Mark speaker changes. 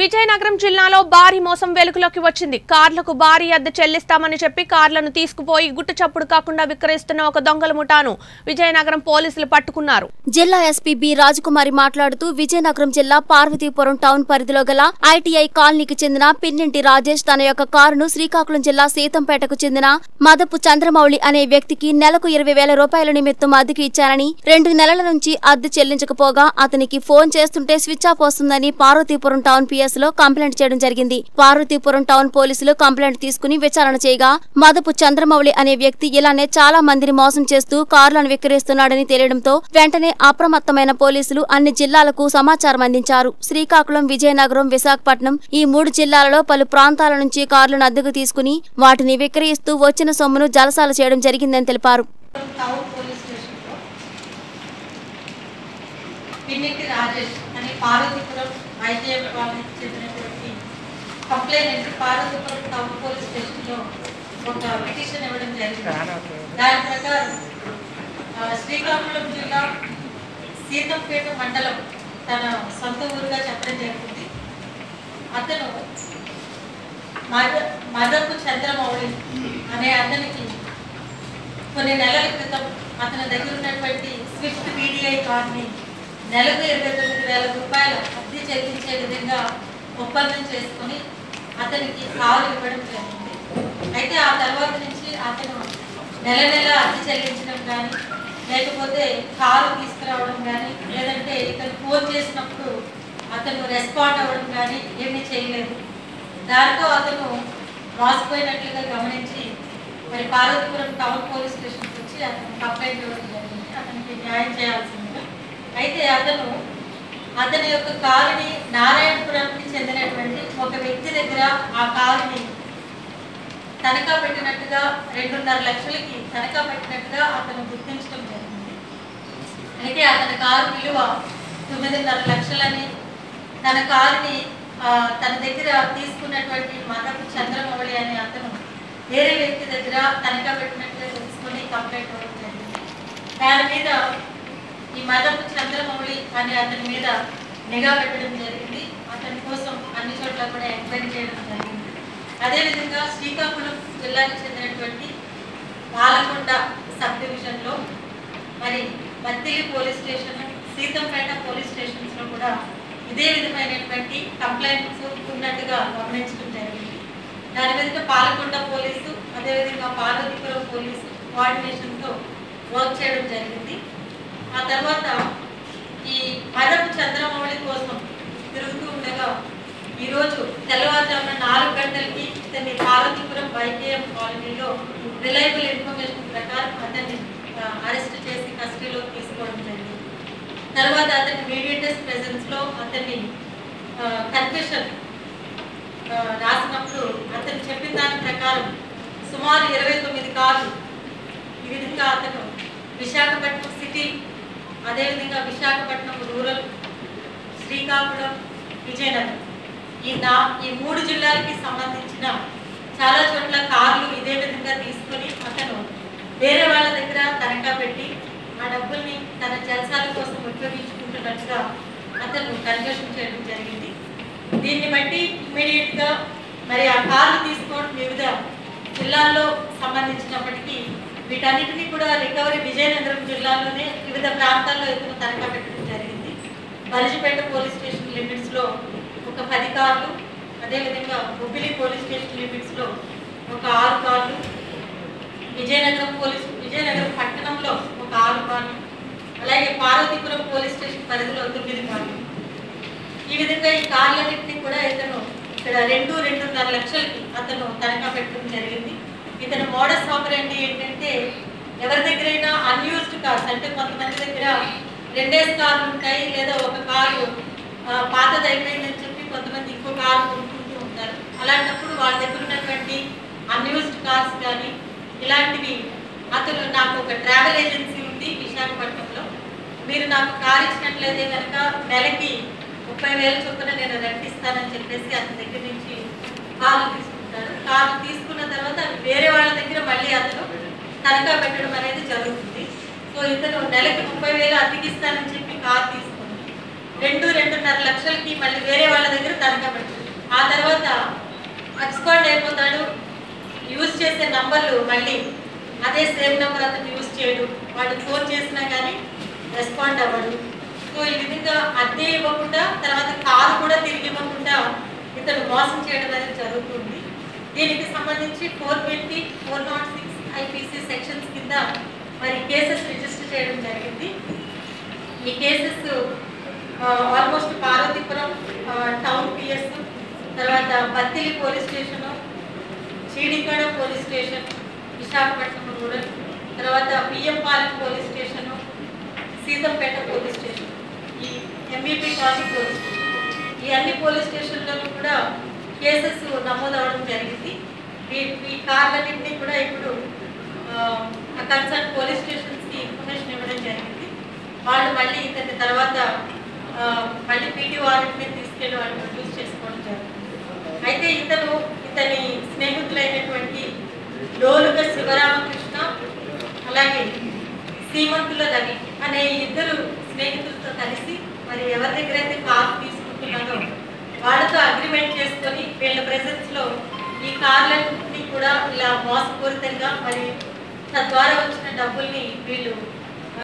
Speaker 1: విజయనగరం జిల్లాలో భారీ మోసం వెలుగులోకి వచ్చింది. కార్లకు భారీ అద్దె చెల్లిస్తామని చెప్పి కార్లను తీసుకుపోయి గుట్ట చప్పుడు కాకుండా విక్రయిస్తున్న ఒక దొంగల ముఠాను విజయనగరం పోలీసులు పట్టుకున్నారు.
Speaker 2: జిల్లా ఎస్పీ బి రాజకుమారి మాట్లాడుతూ విజయనగరం జిల్లా పార్వతీపురం టౌన్ పరిధిలో గల ఐటీఐ కాలనీకి చెందిన పిన్నింటి రాజేష్ తన యొక్క కారును శ్రీకాకుళం జిల్లా సీతంపేటకు చెందిన మదపు చంద్రమౌళి అనే వ్యక్తికి నెలకు ఇరవై వేల రూపాయల నిమిత్తం అద్దెకు ఇచ్చారని రెండు నెలల నుంచి అద్దె చెల్లించకపోగా అతనికి ఫోన్ చేస్తుంటే స్విచ్ ఆఫ్ వస్తుందని పార్వతీపురం టౌన్ పిఎస్లో కంప్లైంట్ చేయడం జరిగింది. పార్వతీపురం టౌన్ పోలీసులు కంప్లైంట్ తీసుకుని విచారణ చేయగా మదపు చంద్రమౌళి అనే వ్యక్తి ఇలానే చాలా మందిని మోసం చేస్తూ కార్లను విక్రయిస్తున్నాడని తెలియడంతో వెంటనే అప్రమత్తమైన పోలీసులు అన్ని జిల్లాలకు సమాచారం అందించారు. శ్రీకాకుళం విజయనగరం విశాఖపట్నం ఈ మూడు జిల్లాలలో పలు ప్రాంతాల నుంచి కార్లను అద్దెకు తీసుకుని వాటిని విక్రయిస్తూ వచ్చిన సొమ్మును జలసాల చేయడం జరిగిందని తెలిపారు.
Speaker 3: రాజేష్ అనే పార్వతీపురం ఐటీఎం కాలనీకి చెందినటువంటి కంప్లైంట్ పార్వతీపురం టౌన్ పోలీస్ స్టేషన్లో ఒక పిటిషన్ ఇవ్వడం జరిగింది. దాని ప్రకారం శ్రీకాకుళం జిల్లా సీతంపేట మండలం తన సొంత ఊరుగా చెప్పడం జరిగింది. అతను మద మదపు చంద్రమౌళి అనే అతనికి కొన్ని నెలల క్రితం అతని దగ్గర ఉన్నటువంటి స్విఫ్ట్ వీడిఐ కార్ని నెలకు ఇరవై తొమ్మిది వేల రూపాయలు అద్దె చెల్లించే విధంగా ఒప్పందం చేసుకుని అతనికి కారు ఇవ్వడం జరిగింది. అయితే ఆ తర్వాత నుంచి అతను నెల నెల అద్దె చెల్లించడం కానీ లేకపోతే కారు తీసుకురావడం కానీ లేదంటే ఇతను ఫోన్ చేసినప్పుడు అతను రెస్పాండ్ అవ్వడం కానీ ఏమీ చేయలేదు. దాంతో అతను మోసపోయినట్లుగా గమనించి మరి పార్వతీపురం టౌన్ పోలీస్ స్టేషన్కి వచ్చి అతను కంప్లైంట్ ఇవ్వడం జరిగింది. అతనికి న్యాయం చేయాల్సింది. అయితే అతను అతని యొక్క కారుని నారాయణపురానికి చెందినటువంటి ఒక వ్యక్తి దగ్గర ఆ కారుని తనఖా పెట్టినట్టుగా రెండున్నర లక్షలకి తనఖా పెట్టినట్టుగా అతను గుర్తించడం జరిగింది. అయితే అతని కారు విలువ తొమ్మిదిన్నర లక్షలని తన కారుని తన దగ్గర తీసుకున్నటువంటి మదపు చంద్రమౌళి అనే అతను వేరే వ్యక్తి దగ్గర తనఖా పెట్టినట్టుగా తెలుసుకుని కంప్లైంట్ జరిగింది. దాని మీద ఈ మదపు చంద్రమౌళి అనే అతని మీద నిఘా పెట్టడం జరిగింది. అతని కోసం అన్ని చోట్ల కూడా ఎంక్వైరీ చేయడం జరిగింది. అదేవిధంగా శ్రీకాకుళం జిల్లాకు చెందినటువంటి పాలకొండ సబ్ డివిజన్లో మరి Mattili police station Seethampeta police స్టేషన్స్లో కూడా ఇదే విధమైనటువంటి కంప్లైంట్స్ ఉన్నట్టుగా గమనించడం జరిగింది. దాని మీద పాలకొండ పోలీసు అదేవిధంగా పార్వతీపురం పోలీసు కోఆర్డినేషన్తో వర్క్ చేయడం జరిగింది. ఆ తర్వాత ఈ మరపు చంద్రమౌళి కోసం తిరుగుతూ ఉండగా ఈరోజు తెల్లవారుజామున నాలుగు గంటలకి ఇతన్ని పార్వతీపురం వైకేఎం కాలనీలో రిలయబుల్ ఇన్ఫర్మేషన్ ప్రకారం అతన్ని అరెస్ట్ చేసి కస్టడీలో తీసుకోవడం జరిగింది. తర్వాత అతని మీడియేటర్స్ ప్రెజెన్స్లో అతన్ని కన్ఫెషన్ రాసినప్పుడు అతను చెప్పిన దాని ప్రకారం సుమారు ఇరవై తొమ్మిది కార్లు ఈ విధంగా అతను విశాఖపట్నం సిటీ అదేవిధంగా విశాఖపట్నం రూరల్ శ్రీకాకుళం విజయనగరం. ఈ నా ఈ మూడు జిల్లాలకి సంబంధించిన చాలా చోట్ల కార్లు ఇదే విధంగా తీసుకొని అతను వేరే వాళ్ళ దగ్గర తనఖా పెట్టి ఆ డబ్బుల్ని తన జలసాల కోసం ఉపయోగించుకుంటున్నట్టుగా అతను కన్వర్షన్ చేయడం జరిగింది. దీన్ని బట్టి ఇమ్మీడియట్గా మరి ఆ కార్లు తీసుకోవడం వివిధ జిల్లాల్లో సంబంధించినప్పటికీ వీటన్నిటినీ కూడా రికవరీ విజయనగరం జిల్లాలోనే వివిధ ప్రాంతాల్లో ఇతను తనఖా పెట్టడం జరిగింది. బలిజిపేట పోలీస్ స్టేషన్ లిమిట్స్లో ఒక పది కార్లు అదేవిధంగా బుబ్బిలి పోలీస్ స్టేషన్ లిమిట్స్లో ఒక ఆరు కార్లు విజయనగరం పోలీస్ విజయనగరం పట్టణంలో ఒక ఆరు కార్లు అలాగే పార్వతీపురం పోలీస్ స్టేషన్ పరిధిలో తొమ్మిది కార్లు. ఈ విధంగా ఈ కార్లన్నింటినీ కూడా ఇతను ఇక్కడ రెండు రెండున్నర లక్షలకి అతను తనఖా పెట్టడం జరిగింది. ఇతని మోడస్ ఆపరేంటి ఏంటంటే ఎవరి దగ్గరైనా అన్యూజ్డ్ కార్స్ అంటే కొంతమంది దగ్గర రెండేసి కార్లు ఉంటాయి లేదా ఒక కారు పాతది అయిపోయిందని చెప్పి కొంతమంది ఇంకో కారు కొనుక్కుంటూ ఉంటారు. అలాంటప్పుడు వాళ్ళ దగ్గర ఉన్నటువంటి అన్యూజ్డ్ కార్స్ కానీ ఇలాంటివి అతను నాకు ఒక ట్రావెల్ ఏజెన్సీ ఉంది విశాఖపట్నంలో. మీరు నాకు కారు ఇచ్చినట్లయితే కనుక నెలకి ముప్పై వేల చొప్పున నేను రెంట్ ఇస్తానని చెప్పేసి అతని దగ్గర నుంచి కార్లు తనఖా పెట్టడం అనేది జరుగుతుంది. సో ఇతను నెలకి ముప్పై వేలు అతికిస్తానని చెప్పి కార్ తీసుకుంది. రెండు రెండున్నర లక్షలకి మళ్ళీ వేరే వాళ్ళ దగ్గర తనఖా పెట్టాడు ఆ తర్వాత ఎక్స్పర్ట్ అయిపోతాడు. యూజ్ చేసే నంబర్లు మళ్ళీ అదే సేమ్ నెంబర్ అతను యూజ్ చేయడు. వాళ్ళు ఫోన్ చేసినా కానీ రెస్పాండ్ అవ్వడు. సో ఈ విధంగా అద్దె ఇవ్వకుండా తర్వాత కారు కూడా తిరిగి ఇవ్వకుండా ఇతను మోసం చేయడం అనేది జరుగుతుంది. దీనికి సంబంధించి four twenty four nought six IPC sections కింద మరి కేసెస్ రిజిస్టర్ చేయడం జరిగింది. ఈ cases almost Parvathipuram town PS తర్వాత Battili police station Cheedikada police station Visakhapatnam rural తర్వాత Biyyampalem police station Seethampeta police station ఈ ఎంబీపీ కాలనీ పోలీస్ స్టేషన్. ఈ అన్ని పోలీస్ స్టేషన్లలో కూడా కేసెస్ నమోదవడం జరిగింది. ఈ కార్లన్నింటినీ కూడా ఇప్పుడు కన్సర్న్ పోలీస్ స్టేషన్స్కి ఇన్ఫర్మేషన్ ఇవ్వడం జరిగింది. వాళ్ళు మళ్ళీ ఇతని తర్వాత మళ్ళీ పీటీ వారెంట్ మీద తీసుకెళ్ళి వాళ్ళు ప్రొడ్యూస్ చేసుకోవడం జరిగింది. అయితే ఇతను ఇతని స్నేహితులైనటువంటి లోలుగా శివరామకృష్ణ అలాగే శ్రీమంతుల రవి అనే ఇద్దరు స్నేహితులతో కలిసి మరి ఎవరి దగ్గర అయితే కార్ తీసుకుంటున్నారో వాళ్ళతో అగ్రిమెంట్ చేసుకొని వీళ్ళ ప్రెసెన్స్లో ఈ కార్లన్నీ కూడా ఇలా మోసపూరితంగా మరి తద్వారా వచ్చిన డబ్బుల్ని వీళ్ళు